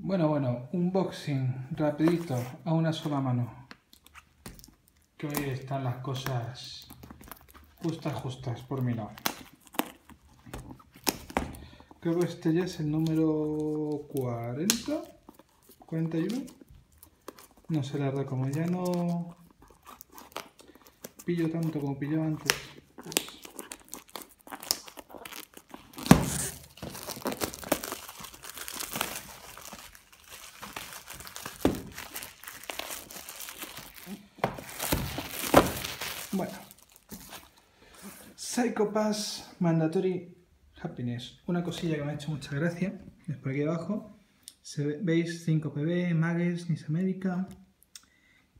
Bueno, bueno, unboxing rapidito a una sola mano. Que hoy están las cosas justas, justas por mi lado. Creo que este ya es el número 40, 41. No sé la verdad, como ya no pillo tanto como pillaba antes. pues Bueno. Psycho Pass Mandatory Happiness. Una cosilla que me ha hecho mucha gracia. Es por aquí abajo. ¿Veis? 5PB, Mages, Nis America.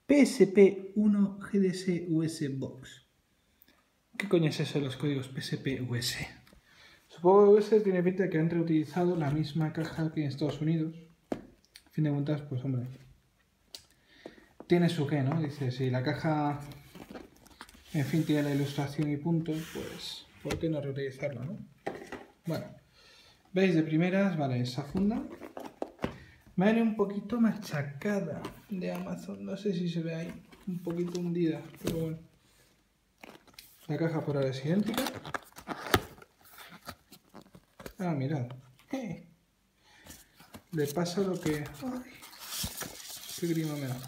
PSP1 GDS US Box. ¿Qué coño es eso de los códigos PSP US? Supongo que US tiene pinta de que han reutilizado la misma caja que en Estados Unidos. A fin de cuentas, pues hombre. Tiene su qué, ¿no? Dice, si la caja en fin, tiene la ilustración y punto, pues, ¿por qué no reutilizarlo, no? Bueno, veis de primeras, vale, esa funda. Me viene un poquito machacada de Amazon, no sé si se ve ahí, un poquito hundida, pero bueno. La caja por ahora es idéntica. Ah, mirad. Eh. Le pasa lo que... Ay, qué grima me da.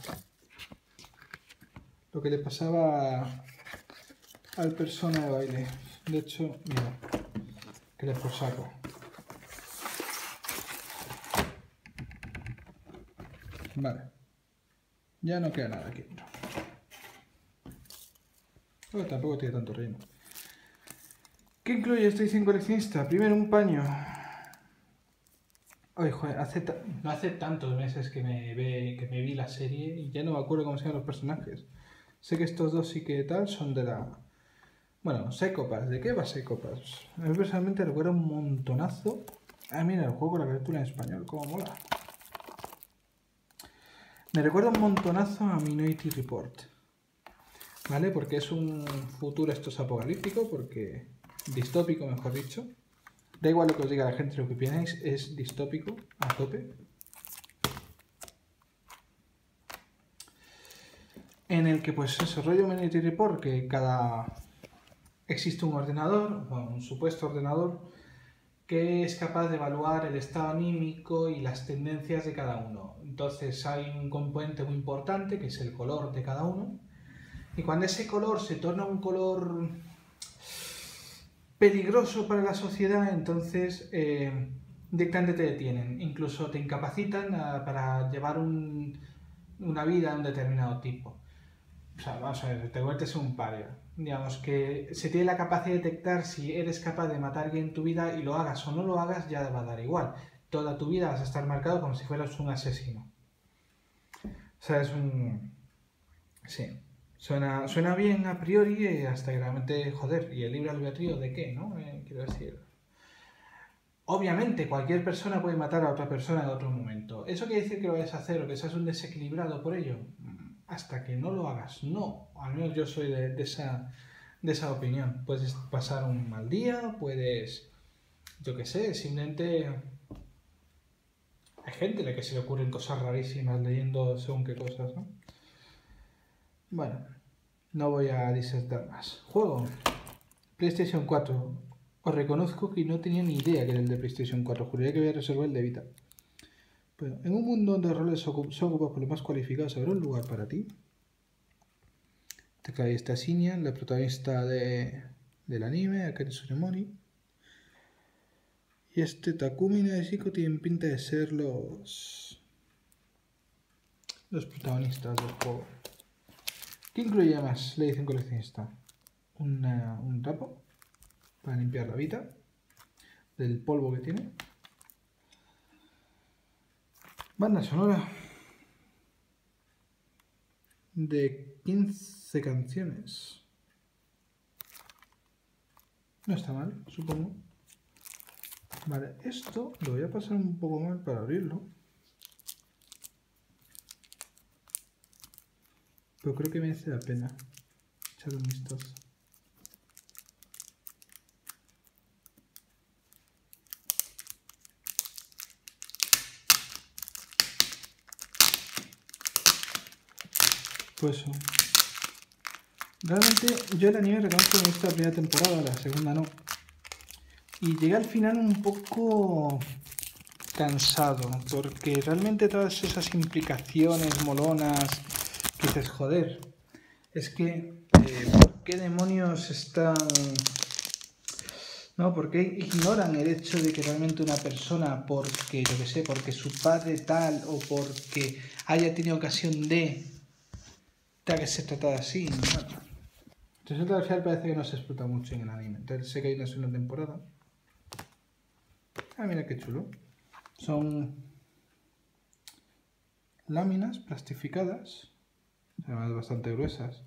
Lo que le pasaba al persona de baile. De hecho, mira, que le por saco. Vale. Ya no queda nada aquí dentro. Tampoco tiene tanto relleno. ¿Qué incluye este edición coleccionista? Primero un paño. Ay, joder, no hace tantos meses que me, ve, que me vi la serie y ya no me acuerdo cómo se llaman los personajes. Sé que estos dos sí que tal son de la... Bueno, Psychopass. ¿De qué va Psychopass? A mí personalmente recuerda un montonazo. Ah, mira, el juego con la carátula en español, cómo mola. Me recuerda un montonazo a Minority Report. ¿Vale? Porque es un futuro esto es apocalíptico, porque... Distópico, mejor dicho. Da igual lo que os diga la gente, lo que opináis, es distópico, a tope. En el que, pues, eso, rollo Minority Report, que cada... Existe un ordenador, un supuesto ordenador, que es capaz de evaluar el estado anímico y las tendencias de cada uno. Entonces hay un componente muy importante, que es el color de cada uno. Y cuando ese color se torna un color peligroso para la sociedad, entonces eh, directamente te detienen, incluso te incapacitan ah, para llevar un- una vida de un determinado tipo. O sea, vamos a ver, te en un paria. Digamos que se tiene la capacidad de detectar si eres capaz de matar a alguien en tu vida y lo hagas o no lo hagas, ya va a dar igual. Toda tu vida vas a estar marcado como si fueras un asesino. O sea, es un... Sí. Suena, suena bien a priori hasta que realmente, joder, ¿y el libre albedrío de qué, no? Eh, quiero decir... Obviamente, cualquier persona puede matar a otra persona en otro momento. ¿Eso quiere decir que lo vayas a hacer o que seas un desequilibrado por ello? Hasta que no lo hagas, no. Al menos yo soy de, esa, de esa opinión. Puedes pasar un mal día, puedes, yo qué sé, simplemente... Hay gente a la que se le ocurren cosas rarísimas leyendo según qué cosas, ¿no? Bueno, no voy a disertar más. Juego. PlayStation 4. Os reconozco que no tenía ni idea que era el de PlayStation 4. Juraría que había reservado el de Vita. Bueno, en un mundo donde roles son ocupados por los más cualificados, ¿habrá un lugar para ti? Te cae esta Sinia, la protagonista de, del anime, Akane Tsunemori. Y este Takumi Nadeshiko tienen pinta de ser los... los protagonistas del juego. ¿Qué incluye además la edición coleccionista? Una- un trapo para limpiar la vida del polvo que tiene. Banda sonora de 15 canciones. No está mal, supongo. Vale, esto lo voy a pasar un poco mal para abrirlo. Pero creo que merece la pena echar un vistazo. Pues. Realmente yo el anime reconozco que esta primera temporada, la segunda no. Y llegué al final un poco cansado, porque realmente todas esas implicaciones molonas que dices, joder, es que, eh, ¿por qué demonios están... No, porque ignoran el hecho de que realmente una persona, porque, yo que sé, porque su padre tal o porque haya tenido ocasión de, que ser tratada así. Bueno, entonces al final parece que no se explota mucho en el anime. Entonces sé que hay una segunda temporada. Ah, mira qué chulo. Son láminas plastificadas, además bastante gruesas.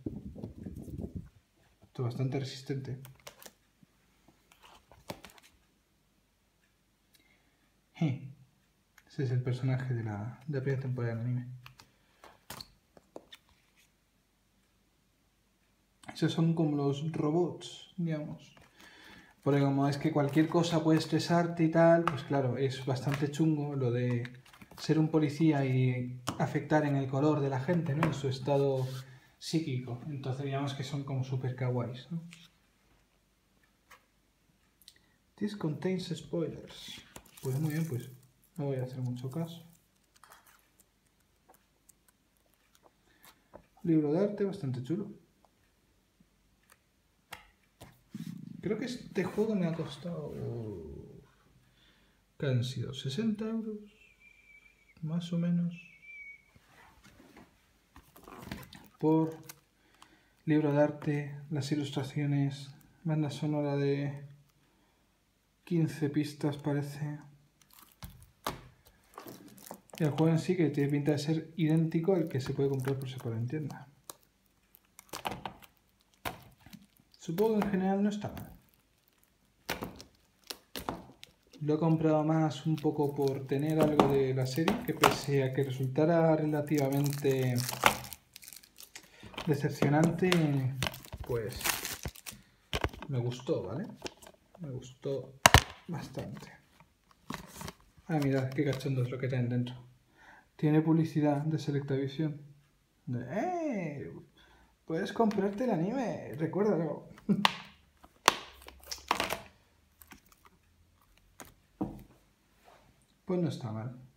Esto bastante resistente. Ese es el personaje de la, de la primera temporada del anime. Esos son como los robots, digamos. Porque como es que cualquier cosa puede estresarte y tal, pues claro, es bastante chungo lo de ser un policía y afectar en el color de la gente, ¿no? En su estado psíquico. Entonces digamos que son como super kawaiis, ¿no? This contains spoilers. Pues muy bien, pues no voy a hacer mucho caso. Libro de arte bastante chulo. Creo que este juego me ha costado... ¿Qué han sido? ¿60 euros? Más o menos. Por libro de arte, las ilustraciones, banda sonora de 15 pistas parece. El juego en sí que tiene pinta de ser idéntico al que se puede comprar por separado en tienda. Supongo que en general no está mal. Lo he comprado más un poco por tener algo de la serie, que pese a que resultara relativamente decepcionante, pues me gustó, ¿vale? Me gustó bastante. Ah, mirad qué cachondo es lo que tiene dentro. Tiene publicidad de Selectavision. ¡Eh! Puedes comprarte el anime, recuérdalo. Pues no está mal.